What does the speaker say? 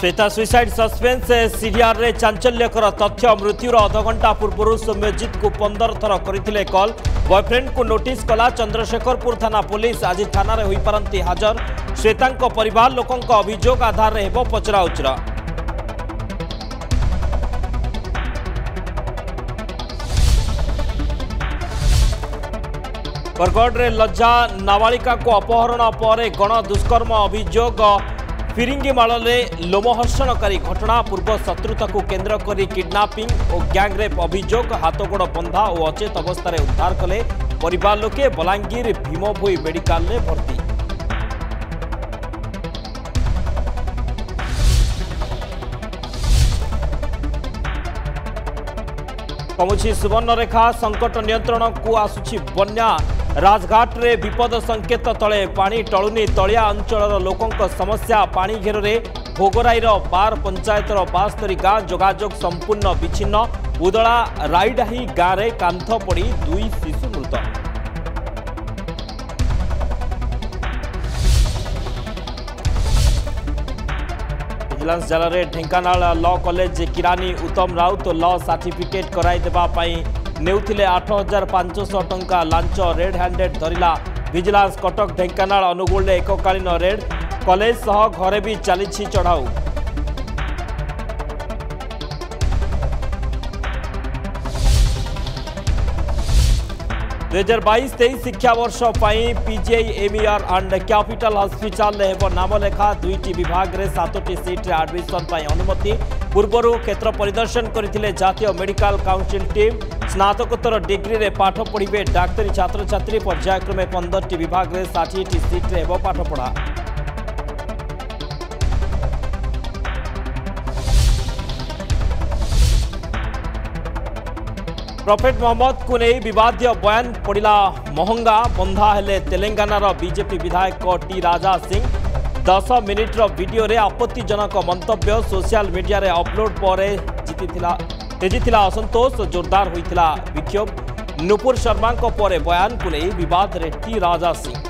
Shweta suicide suspense CDR चांचल्यकर तथ्य मृत्युर अधघंटा पूर्व सौम्यजित को पंदर थर करते कल बयफ्रेंड को नोटिस कला चंद्रशेखरपुर थाना पुलिस आज थाना होती हाजर श्वेता परिवार लोकों अभियोग आधार में हो पचराउचरा बरगढ़ लज्जा नाबालिका को अपहरण पर गण दुष्कर्म अभियोग ଫିରିଙ୍ଗିମାଳରେ ଲୋମହର୍ଷଣକାରୀ ଘଟଣା ପୂର୍ବ ଶତ୍ରୁତାକୁ କେନ୍ଦ୍ର କରି କିଡ୍ନାପିଂ ଓ ଗ୍ୟାଙ୍ଗରେପ୍ ଅଭିଯୋଗ ହାତଗୋଡ଼ ବନ୍ଧା ଓ ଅଚେତ ଅବସ୍ଥାରେ ଉଦ୍ଧାର କଲେ ପରିବାର ଲୋକେ ବଲାଙ୍ଗୀର ଭୀମଭୋଇ ମେଡିକାଲରେ ଭର୍ତ୍ତି କମୁଛି ସୁବର୍ଣ୍ଣରେଖା ସଙ୍କଟ ନିୟନ୍ତ୍ରଣକୁ ଆସୁଛି ବନ୍ୟା ରାଜଘାଟରେ ବିପଦ ସଙ୍କେତ ତଳେ ପାଣି ଟଳୁନି ତଳିଆ ଅଞ୍ଚଳର ଲୋକଙ୍କ ସମସ୍ୟା ପାଣି ଘେରରେ ଭୋଗରାଇର ବାର ପଞ୍ଚାୟତର ବାସ୍ତରୀ ଗାଁ ଯୋଗାଯୋଗ ସମ୍ପୂର୍ଣ୍ଣ ବିଚ୍ଛିନ୍ନ ଉଦଳା ରାଇଡାହି ଗାଁରେ କାନ୍ଥ ପଡ଼ି ଦୁଇ ଶିଶୁ ମୃତ ଭିଜିଲାନ୍ସ ଜାଲରେ ଢେଙ୍କାନାଳ ଲ କଲେଜ କିରାନୀ ଉତ୍ତମ ରାଉତ ଲ ସାର୍ଟିଫିକେଟ୍ କରାଇଦେବା ପାଇଁ ନେଉଥିଲେ ଆଠ ହଜାର ପାଞ୍ଚଶହ ଟଙ୍କା ଲାଞ୍ଚ ରେଡ୍ ହ୍ୟାଣ୍ଡେଡ୍ ଧରିଲା ଭିଜିଲାନ୍ସ କଟକ ଢେଙ୍କାନାଳ ଅନୁଗୁଳରେ ଏକକାଳୀନ ରେଡ୍ କଲେଜ ସହ ଘରେ ବି ଚାଲିଛି ଚଢ଼ାଉ ଦୁଇହଜାର ବାଇଶ ତେଇଶ ଶିକ୍ଷାବର୍ଷ ପାଇଁ ପିଜିଆଇଏମ୍ଇଆର୍ ଆଣ୍ଡ କ୍ୟାପିଟାଲ ହସ୍ପିଟାଲରେ ହେବ ନାମଲେଖା ଦୁଇଟି ବିଭାଗରେ ସାତଟି ସିଟ୍ରେ ଆଡମିସନ ପାଇଁ ଅନୁମତି ପୂର୍ବରୁ କ୍ଷେତ୍ର ପରିଦର୍ଶନ କରିଥିଲେ ଜାତୀୟ ମେଡିକାଲ କାଉନସିଲ ଟିମ୍ ସ୍ନାତକୋତ୍ତର ଡିଗ୍ରୀରେ ପାଠ ପଢ଼ିବେ ଡାକ୍ତରୀ ଛାତ୍ରଛାତ୍ରୀ ପର୍ଯ୍ୟାୟକ୍ରମେ ପନ୍ଦରଟି ବିଭାଗରେ ଷାଠିଏଟି ସିଟ୍ରେ ହେବ ପାଠପଢ଼ା प्रफेट महम्मद को नहीं बदय बयान पड़ा महंगा बंधा हेले तेलेानार बीजेपी विधायक टी राजा सिंह दस मिनिट्र भिडियो आपत्तिजनक मंतव्य सोशल मीडिया रे अपलोड पर जीति असंतोष जोरदार होता विक्षोभ नुपुर शर्मा बयान को नहीं बदले टी राजा सिंह